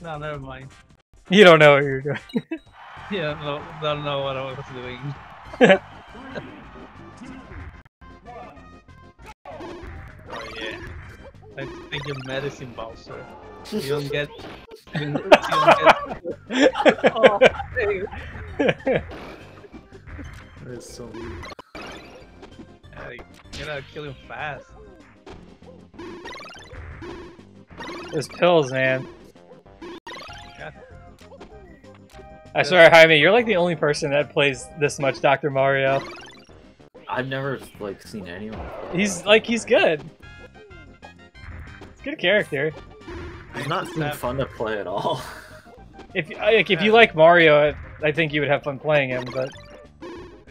No, never mind. You don't know what you're doing. Yeah, no, don't know what I was doing. oh yeah. I take your medicine, Bowser. You don't get. You don't, you don't get. Oh, hey. That is so weird. Yeah, you gotta kill him fast. Those pills, man. I swear, Jaime, you're like the only person that plays this much Dr. Mario. I've never like seen anyone. He's like, he's good. He's a good character. He's not seem fun to play at all. If like, if you like Mario, I, I think you would have fun playing him. But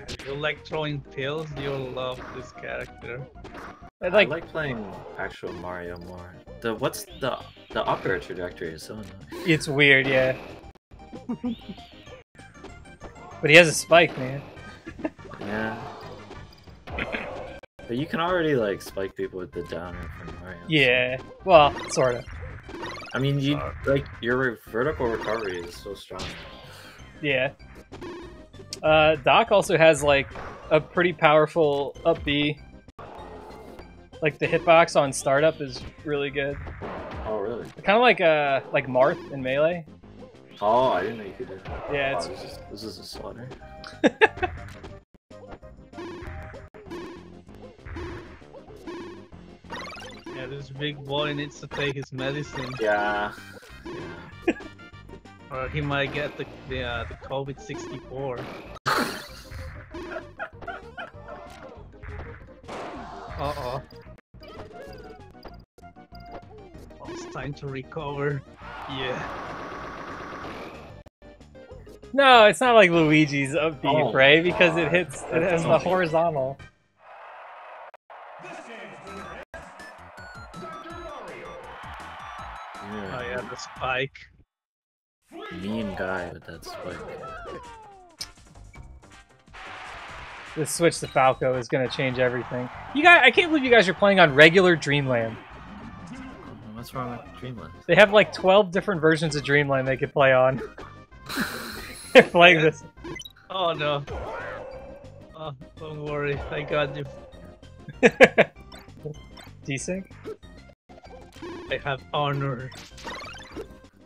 If you like throwing pills, you'll love this character. I'd I like, like playing actual Mario more. The what's the the upper trajectory is so annoying. it's weird, yeah. but he has a spike, man. Yeah. But you can already like spike people with the down air from Mario. Yeah. Well, sort of. I mean, you like your vertical recovery is so strong. Yeah. Uh, Doc also has like a pretty powerful up B. Like the hitbox on startup is really good. Oh really? Kind of like uh like Marth in Melee. Oh, I didn't know you could do that. Yeah, Wow, it's this is this is a slaughter. Yeah, this big boy needs to take his medicine, Yeah. yeah. or he might get the the, uh, the COVID sixty four. Uh oh. Oh, it's time to recover. Yeah. No, it's not like Luigi's up B, Oh Ray, because my it hits it God. has the That's horizontal. Oh yeah, the spike. Mean guy with that spike. This switch to Falco is gonna change everything. You guys, I can't believe you guys are playing on regular Dreamland. What's wrong with Dreamland? They have like 12 different versions of Dreamland they could play on. They're playing this. Oh no. Oh, don't worry, I got you. Desync? I have honor.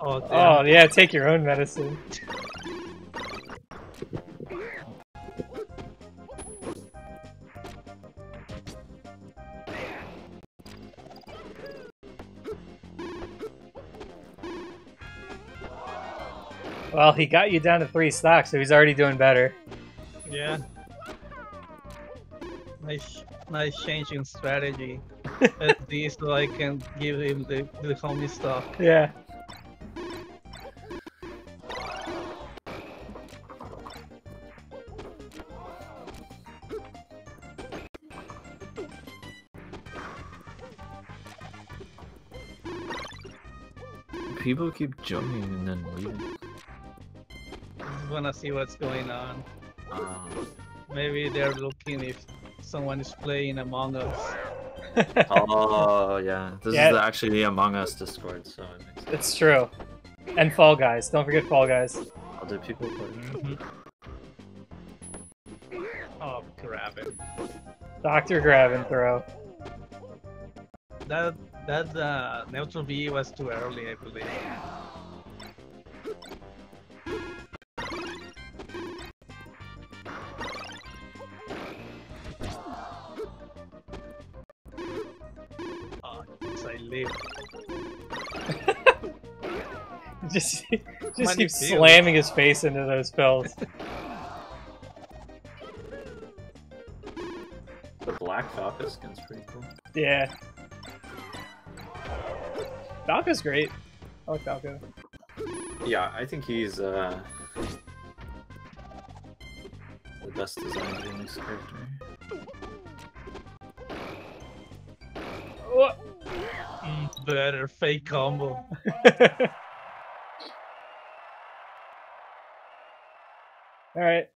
Oh, oh damn. Oh yeah, take your own medicine. Well, he got you down to three stocks, so he's already doing better. Yeah. Nice, nice change in strategy. At least so I can give him the, the homie stuff. Yeah. People keep jumping and then leaving. Just wanna see what's going on. Um, Maybe they're looking if someone is playing Among Us. oh yeah, this Yeah. is actually the Among Us Discord, so it makes sense. It's true. And Fall Guys. Don't forget Fall Guys. Other people play. Oh, grab it. Dr. Grab Throw. That that uh, neutral B was too early, I believe. Live. Just, just Money keep slamming his face into those pills. The Black Falcon skin's pretty cool. yeah. Falco's great. I like Falco. Yeah, I think he's uh the best designed Unix character. What? Better fake combo. Alright.